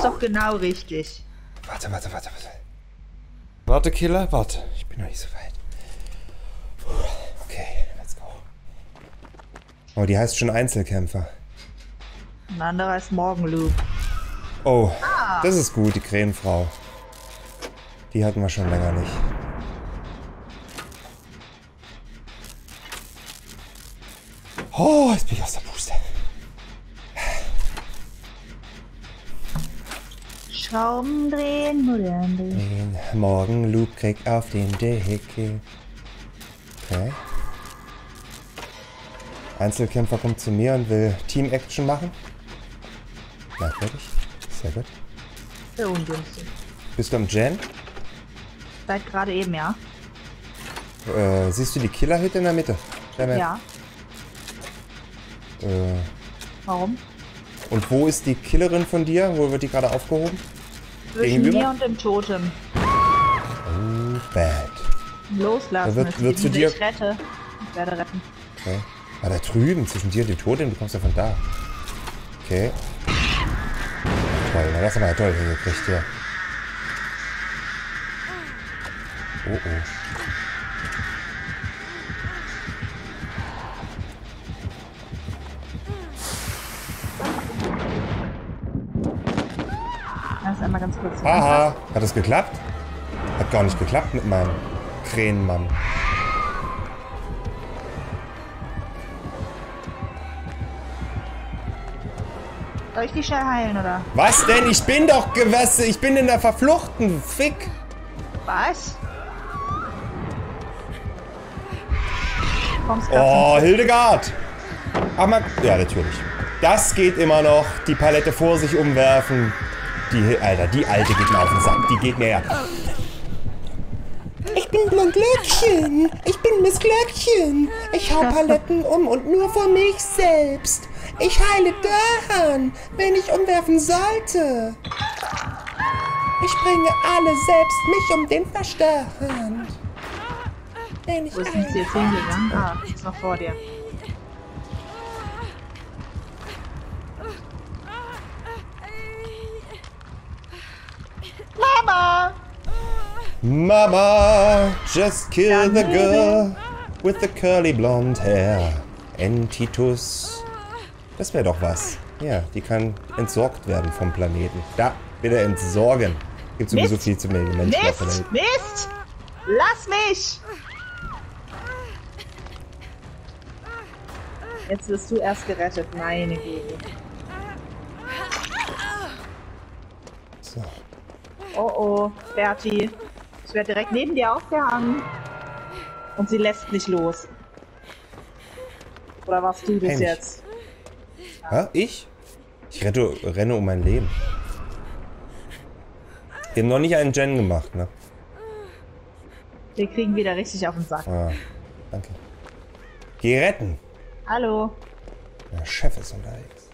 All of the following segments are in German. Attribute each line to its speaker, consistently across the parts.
Speaker 1: Kommst doch genau richtig.
Speaker 2: Warte, warte, warte, warte. Warte, Killer, warte. Ich bin noch nicht so weit. Okay, let's go. Oh, die heißt schon Einzelkämpfer.
Speaker 1: Ein anderer ist Morgenloop.
Speaker 2: Oh, das ist gut, die Krähenfrau. Die hatten wir schon länger nicht. Oh, jetzt bin ich aus der
Speaker 1: Schrauben drehen, modern drehen.
Speaker 2: Den Morgenloop krieg auf den Deckel. Okay. Einzelkämpfer kommt zu mir und will Team-Action machen. Merkwürdig. Sehr gut.
Speaker 1: Sehr ungünstig.
Speaker 2: Bist du am Jen?
Speaker 1: Seit gerade eben, ja.
Speaker 2: Äh, siehst du die Killerhütte in der Mitte? Der?
Speaker 1: Ja.
Speaker 2: Äh,
Speaker 1: Warum?
Speaker 2: und wo ist die Killerin von dir? Wo wird die gerade aufgehoben?
Speaker 1: Zwischen mir und dem Totem.
Speaker 2: Oh, bad.
Speaker 1: Loslassen.
Speaker 2: Da wird- wird zu dir-
Speaker 1: Ich rette. Ich werde retten.
Speaker 2: Okay. Ah, da drüben, zwischen dir und dem Totem, du kommst ja von da. Okay. Toll, na das haben wir ja toll hingekriegt hier. Oh oh. Haha, hat es geklappt? Hat gar nicht geklappt mit meinem Krähenmann.
Speaker 1: Soll ich die schnell heilen, oder?
Speaker 2: Was denn? Ich bin doch gewässer. Ich bin in der verfluchten Fick.
Speaker 1: Was?
Speaker 2: Oh, Hildegard. Ach man, ja natürlich. Das geht immer noch. Die Palette vor sich umwerfen. Die, Alter, die alte geht mir auf den Sack. Die geht mir ja. Ich bin Blondlöckchen. Ich bin Miss Glöckchen. Ich hau Paletten um und nur vor mich selbst. Ich heile daran, wenn ich umwerfen sollte. Ich bringe alle selbst mich um den Verstand. Wenn ich
Speaker 1: Wo ist denn sie jetzt hingegangen? Ah, ist noch vor dir. Mama!
Speaker 2: Mama, just kill the girl with the curly blonde hair. Entitus. Das wäre doch was. Ja, die kann entsorgt werden vom Planeten. Da, bitte entsorgen. Gibt sowieso
Speaker 1: Mist.
Speaker 2: viel zu mehr Menschen
Speaker 1: Mist! Mist! Lass mich! Jetzt wirst du erst gerettet, meine Güte.
Speaker 2: So.
Speaker 1: Oh oh, Berti. Ich werde direkt neben dir aufgehangen. Und sie lässt nicht los. Oder warst du das
Speaker 2: Heimlich.
Speaker 1: jetzt?
Speaker 2: Hä? Ich? Ich rette, renne um mein Leben. Wir haben noch nicht einen Gen gemacht, ne?
Speaker 1: Wir kriegen wieder richtig auf den Sack.
Speaker 2: Ah, danke. Geh retten.
Speaker 1: Hallo.
Speaker 2: Der Chef ist unterwegs.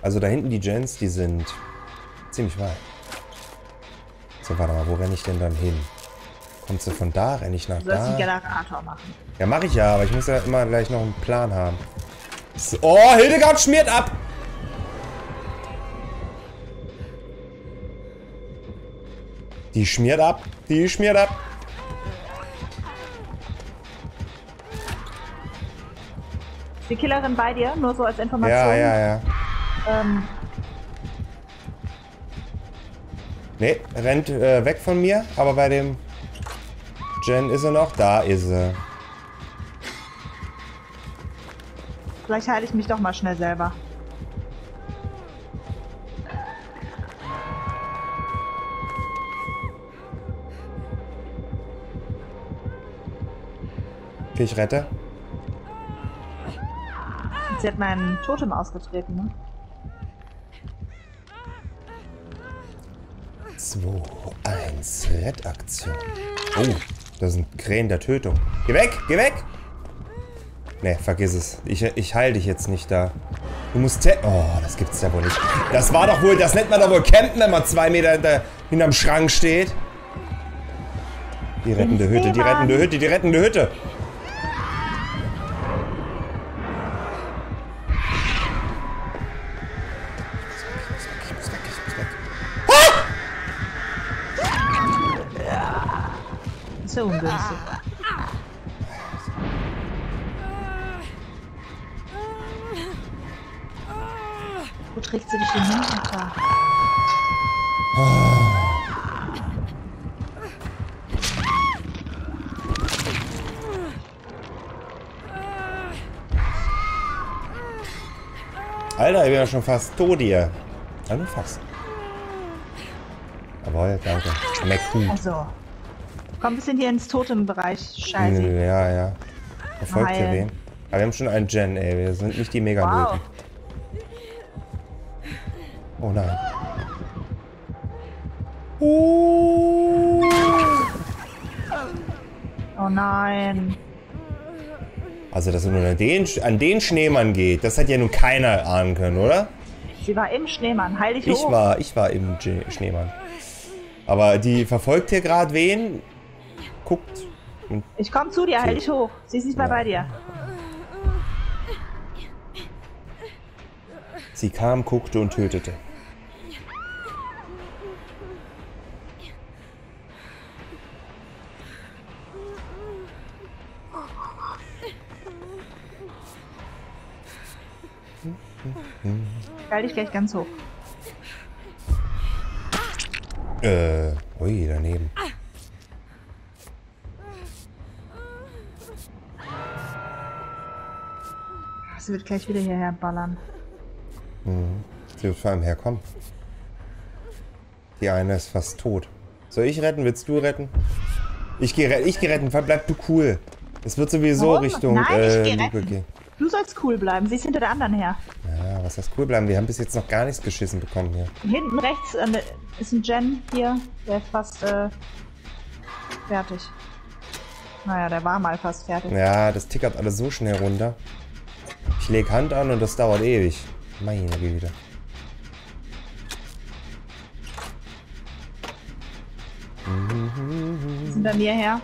Speaker 2: Also da hinten die Gens, die sind ziemlich weit. So, warte mal, wo renne ich denn dann hin? Kommst du von da? Renne ich nach
Speaker 1: Du sollst den
Speaker 2: da?
Speaker 1: Generator machen.
Speaker 2: Ja, mache ich ja, aber ich muss ja immer gleich noch einen Plan haben. So, oh, Hildegard schmiert ab! Die schmiert ab, die schmiert ab.
Speaker 1: Die Killerin bei dir? Nur so als Information.
Speaker 2: Ja, ja, ja.
Speaker 1: Ähm,
Speaker 2: Nee, rennt äh, weg von mir, aber bei dem Jen ist er noch. Da ist er.
Speaker 1: vielleicht heile ich mich doch mal schnell selber.
Speaker 2: Okay, ich rette.
Speaker 1: Sie hat meinen Totem ausgetreten, ne?
Speaker 2: 2, 1, Rettaktion. Oh, das ein Krähen der Tötung. Geh weg, geh weg! Nee, vergiss es. Ich, ich heil dich jetzt nicht da. Du musst Oh, das gibt's ja wohl nicht. Das war doch wohl, das nennt man doch wohl campen, wenn man zwei Meter hinter, hinterm Schrank steht. Die rettende Hütte, die rettende Hütte, die rettende Hütte.
Speaker 1: Ungünstig. Wo trägt sie dich denn hin, Alter?
Speaker 2: Alter, ich bin ja schon fast tot hier. Ja, nur fast. Jawohl, danke. Schmeckt gut.
Speaker 1: Also. Komm ein bisschen hier ins Totembereich, Scheiße.
Speaker 2: Ja, ja. Verfolgt hier
Speaker 1: Heilen.
Speaker 2: wen? Aber wir haben schon einen Gen, ey. Wir sind nicht die Megalöten.
Speaker 1: Wow.
Speaker 2: Oh nein. Oh.
Speaker 1: Oh nein.
Speaker 2: Also, dass es nur an den, an den Schneemann geht, das hat ja nun keiner ahnen können, oder?
Speaker 1: Sie war im Schneemann. Heil dich
Speaker 2: Ich
Speaker 1: hoch.
Speaker 2: war, ich war im Ge- Schneemann. Aber die verfolgt hier gerade wen? Guckt. Und
Speaker 1: Ich komm zu dir, heil dich hoch. Sie ist nicht mehr
Speaker 2: Ja.
Speaker 1: bei dir.
Speaker 2: sie kam, guckte und tötete.
Speaker 1: Heil dich gleich ganz hoch.
Speaker 2: Äh, ui, daneben.
Speaker 1: Sie wird gleich wieder hierher ballern.
Speaker 2: Sie wird vor allem herkommen. Die eine ist fast tot. Soll ich retten? Willst du retten? Ich gehe ich geh retten. Bleib du cool. Es wird sowieso
Speaker 1: Warum?
Speaker 2: Richtung
Speaker 1: Nein, ich
Speaker 2: äh,
Speaker 1: geh
Speaker 2: Luke
Speaker 1: retten.
Speaker 2: gehen.
Speaker 1: Du sollst cool bleiben. Sie ist hinter der anderen her.
Speaker 2: Ja, was heißt cool bleiben? Wir haben bis jetzt noch gar nichts geschissen bekommen hier.
Speaker 1: Hinten rechts äh, ist ein Gen hier. Der ist fast äh, fertig. Naja, der war mal fast fertig.
Speaker 2: Ja, das tickert alles so schnell runter. Ich leg Hand an und das dauert ewig. Meine Güte.
Speaker 1: Bei mir her.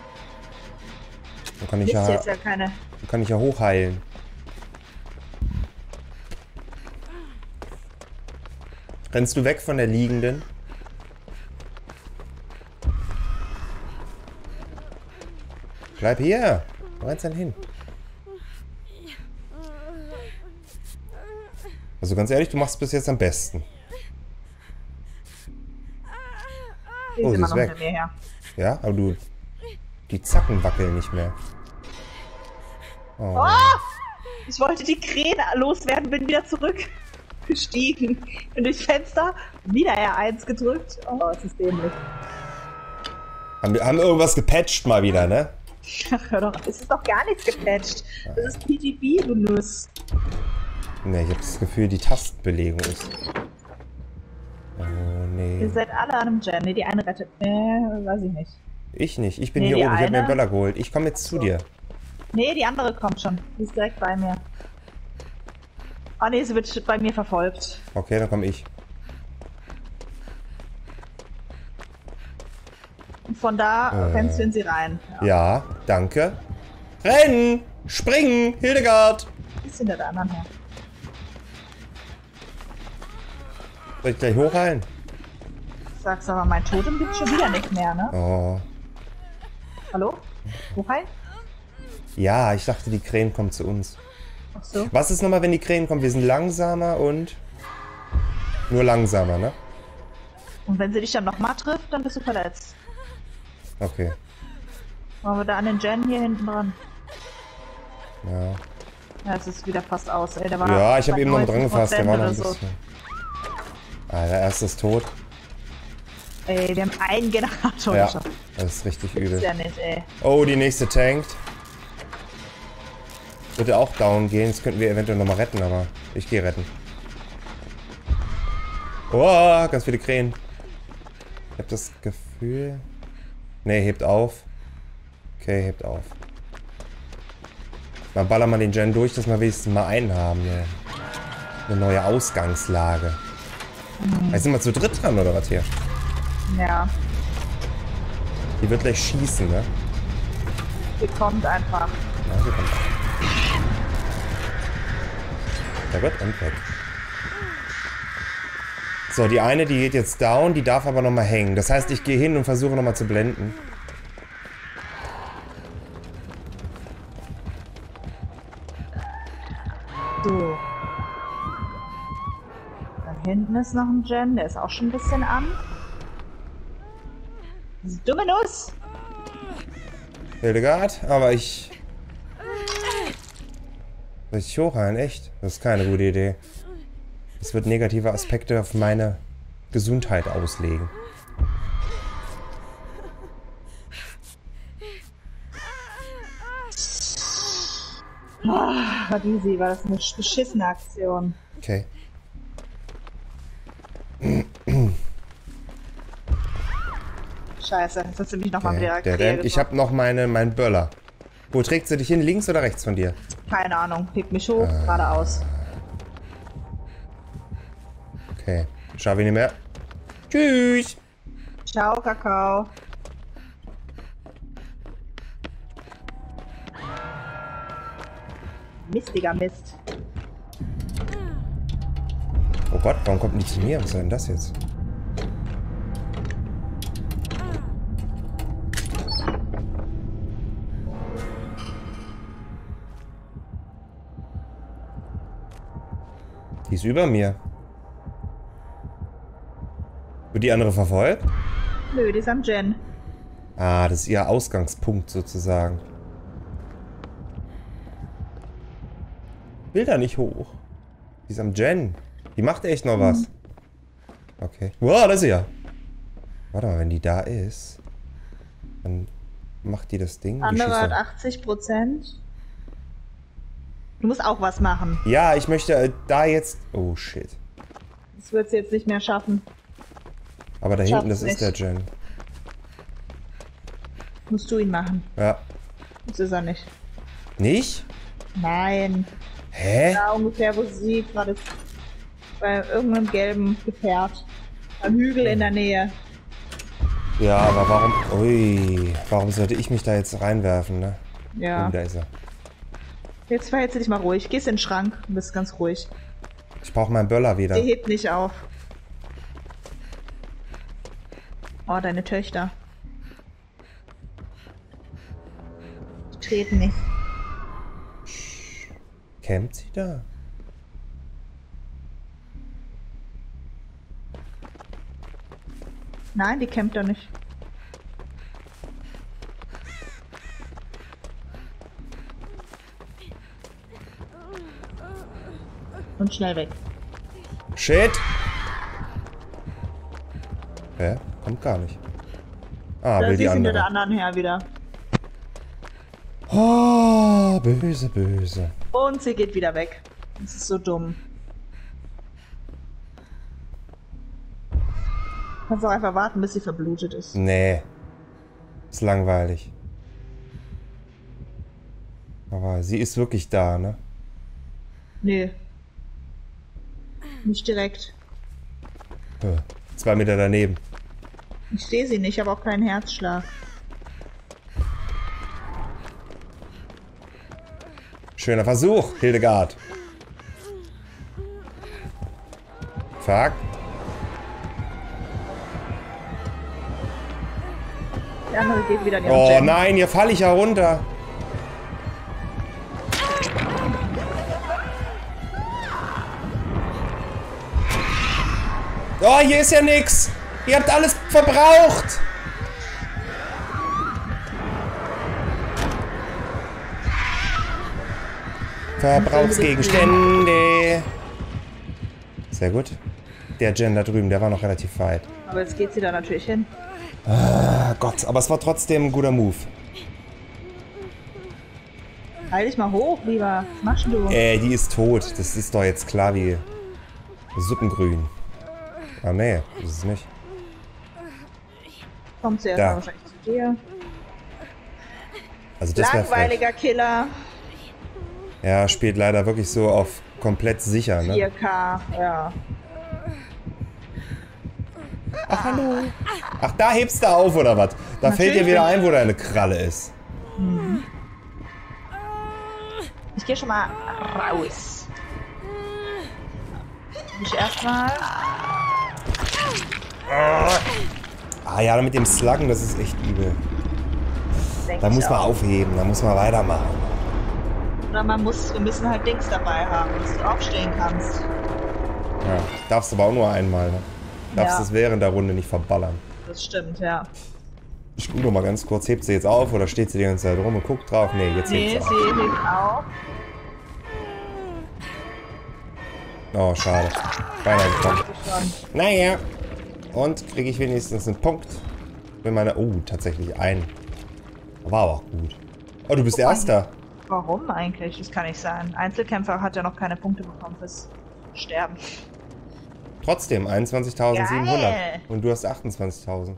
Speaker 2: Dann kann ich ja,
Speaker 1: jetzt ja keine.
Speaker 2: kann ich ja hochheilen. Rennst du weg von der liegenden? Bleib hier. Wo rennst du denn hin? Also ganz ehrlich, du machst es bis jetzt am besten.
Speaker 1: Die
Speaker 2: Oh, sie ist weg. Ja, aber du... Die Zacken wackeln nicht mehr. Oh.
Speaker 1: Oh! Ich wollte die Kräne loswerden, bin wieder zurückgestiegen. Bin durchs Fenster, wieder R1 gedrückt. Oh, es ist dämlich.
Speaker 2: Haben, wir- haben irgendwas gepatcht mal wieder, ne?
Speaker 1: Ach, hör doch, es ist doch gar nichts gepatcht. Das ist PGB, du Nuss.
Speaker 2: Ne, ich habe das Gefühl, die Tastenbelegung ist... Oh,
Speaker 1: Ihr
Speaker 2: nee.
Speaker 1: seid alle an einem Gen. Nee, die eine rettet. Nee, weiß ich nicht.
Speaker 2: Ich nicht. Ich bin
Speaker 1: Nee,
Speaker 2: hier oben. Ich habe mir einen
Speaker 1: eine-
Speaker 2: Böller geholt. Ich komme jetzt zu dir.
Speaker 1: Nee, die andere kommt schon. Die ist direkt bei mir. Ah nee, sie wird bei mir verfolgt.
Speaker 2: Okay, dann komme ich.
Speaker 1: Und von da
Speaker 2: Äh.
Speaker 1: rennst du in sie rein. Ja.
Speaker 2: Ja, danke. Rennen! Springen! Hildegard!
Speaker 1: Ist hinter der anderen her.
Speaker 2: Soll ich gleich hochheilen?
Speaker 1: Sagst aber, mein Totem gibt's schon wieder nicht mehr, ne?
Speaker 2: Oh.
Speaker 1: Hallo? Hochheil?
Speaker 2: Ja, ich dachte, die Krähen kommen zu uns.
Speaker 1: Ach so.
Speaker 2: Was ist nochmal, wenn die Krähen kommen? Wir sind langsamer und... Nur langsamer, ne?
Speaker 1: Und wenn sie dich dann nochmal trifft, dann bist du verletzt.
Speaker 2: Okay.
Speaker 1: Machen wir da an den Gen hier hinten dran.
Speaker 2: Ja,
Speaker 1: Ja, es ist wieder fast aus, ey.
Speaker 2: Ja ich habe eben noch dran
Speaker 1: 90%
Speaker 2: gefasst. Der war noch ein
Speaker 1: oder so.
Speaker 2: Ah, der erste ist tot.
Speaker 1: Ey, wir haben einen Generator
Speaker 2: Ja,
Speaker 1: geschafft.
Speaker 2: das ist richtig
Speaker 1: Ist
Speaker 2: übel.
Speaker 1: ja nicht, ey.
Speaker 2: Oh, die nächste tankt. Würde auch down gehen. Das könnten wir eventuell nochmal retten, aber ich gehe retten. Oh, ganz viele Krähen. Ich habe das Gefühl... Ne, hebt auf. Okay, hebt auf. Dann ballern wir den Gen durch, dass wir wenigstens mal einen haben. Eine, eine neue Ausgangslage. Jetzt sind wir zu dritt dran, oder was hier?
Speaker 1: Ja,
Speaker 2: Die wird gleich schießen, ne?
Speaker 1: sie kommt einfach.
Speaker 2: Ja, sie kommt. Der wird und weg. So, die eine, die geht jetzt down, die darf aber nochmal hängen. Das heißt, ich gehe hin und versuche nochmal zu blenden.
Speaker 1: Hinten ist noch ein Gen, der ist auch schon ein bisschen an. Dumme Nuss!
Speaker 2: Hildegard, aber ich... Soll ich hochheilen? Echt? Das ist keine gute Idee. Das wird negative Aspekte auf meine Gesundheit auslegen.
Speaker 1: Oh, war easy, war das eine beschissene Aktion.
Speaker 2: Okay.
Speaker 1: Scheiße, jetzt hast du mich nochmal
Speaker 2: Der,
Speaker 1: wieder
Speaker 2: der, der, ich habe noch meine, meinen Böller. Wo trägt sie dich hin? Links oder rechts von dir?
Speaker 1: Keine Ahnung, hebt mich hoch, geradeaus.
Speaker 2: Okay. Schaffe ich nicht mehr. Tschüss.
Speaker 1: Ciao, Kakao. Mistiger Mist.
Speaker 2: Oh Gott, warum kommt nicht zu mir? Was soll denn das jetzt? Die ist über mir. Wird die andere verfolgt?
Speaker 1: Nö, die ist am Gen.
Speaker 2: Ah, das ist ihr Ausgangspunkt sozusagen. Will da nicht hoch. Die ist am Gen. Die macht echt noch was. Okay. Wow, da ist sie ja. Warte mal, wenn die da ist, dann macht die das Ding.
Speaker 1: Andere hat
Speaker 2: doch-
Speaker 1: 80 Prozent. Du musst auch was machen.
Speaker 2: Ja, ich möchte äh, da jetzt... Oh, shit.
Speaker 1: Das wird sie jetzt nicht mehr schaffen.
Speaker 2: Aber da hinten, das
Speaker 1: Schaff's
Speaker 2: ist der
Speaker 1: nicht.
Speaker 2: Gen.
Speaker 1: Musst du ihn machen.
Speaker 2: Ja.
Speaker 1: Das ist er nicht.
Speaker 2: Nicht?
Speaker 1: Nein.
Speaker 2: Hä?
Speaker 1: Da ungefähr, wo sie gerade ist. Bei irgendeinem gelben Gefährt. Am Hügel in der Nähe.
Speaker 2: Ja, aber warum... Ui. Warum sollte ich mich da jetzt reinwerfen, ne?
Speaker 1: Ja.
Speaker 2: Oh, da ist er.
Speaker 1: Jetzt verhältst du dich mal ruhig. Gehst in den Schrank und bist ganz ruhig.
Speaker 2: Ich brauche meinen Böller wieder.
Speaker 1: Die hebt nicht auf. Oh, deine Töchter. Die treten nicht.
Speaker 2: Campt sie da?
Speaker 1: Nein, die campt da nicht. Und schnell weg.
Speaker 2: Shit! Hä? Kommt gar nicht. Ah,
Speaker 1: Da
Speaker 2: will die
Speaker 1: hinter der
Speaker 2: andere.
Speaker 1: anderen her wieder.
Speaker 2: Oh, böse, böse.
Speaker 1: Und sie geht wieder weg. Das ist so dumm. Kannst auch einfach warten, bis sie verblutet ist.
Speaker 2: Nee. Ist langweilig. Aber sie ist wirklich da, ne?
Speaker 1: Nee. Nicht direkt.
Speaker 2: Zwei Meter daneben.
Speaker 1: Ich sehe sie nicht, aber auch keinen Herzschlag.
Speaker 2: Schöner Versuch, Hildegard. Fuck.
Speaker 1: Die andere geht wieder in
Speaker 2: Oh
Speaker 1: Jam.
Speaker 2: nein, hier falle ich ja runter. Oh, hier ist ja nix. Ihr habt alles verbraucht. Verbrauchsgegenstände. Sehr gut. Der Gen da drüben, der war noch relativ weit.
Speaker 1: Aber jetzt geht sie da natürlich hin.
Speaker 2: Ah Gott, aber es war trotzdem ein guter Move.
Speaker 1: Heil dich mal hoch, lieber. Was machst du?
Speaker 2: Äh, die ist tot. Das ist doch jetzt klar wie Suppengrün. Ah, nee, das ist es nicht.
Speaker 1: Kommt sie wahrscheinlich zu dir.
Speaker 2: Also das.
Speaker 1: Langweiliger Killer.
Speaker 2: Ja, spielt leider wirklich so auf komplett sicher, ne?
Speaker 1: 4K, ja.
Speaker 2: Ach, hallo. Ach, da hebst du auf, oder was? Da fällt dir
Speaker 1: Natürlich.
Speaker 2: wieder ein, wo deine Kralle ist.
Speaker 1: Ich gehe schon mal raus. Ich erstmal.
Speaker 2: Ah ja, mit dem Sluggen, das ist echt übel.
Speaker 1: denk
Speaker 2: Da muss man
Speaker 1: auch.
Speaker 2: aufheben, da muss man weitermachen.
Speaker 1: Oder man muss, wir müssen halt Dings dabei haben, dass du aufstehen kannst.
Speaker 2: Ja, darfst aber auch nur einmal, ne? Darfst
Speaker 1: Ja.
Speaker 2: es während der Runde nicht verballern.
Speaker 1: Das stimmt, ja.
Speaker 2: Ich guck noch mal ganz kurz, hebt sie jetzt auf oder steht sie die ganze Zeit rum und guckt drauf? Nee, jetzt
Speaker 1: Nee,
Speaker 2: hebt
Speaker 1: sie
Speaker 2: sie auf.
Speaker 1: hebt auf.
Speaker 2: Oh, schade. Beinahe gekommen. Naja. Und kriege ich wenigstens einen Punkt. Wenn meine. Oh, tatsächlich einen. War aber auch gut. Oh, du bist
Speaker 1: mal.
Speaker 2: Erster.
Speaker 1: Warum eigentlich? Das kann nicht sein. Einzelkämpfer hat ja noch keine Punkte bekommen fürs Sterben.
Speaker 2: Trotzdem, 21.700.
Speaker 1: Geil.
Speaker 2: Und du hast 28.000.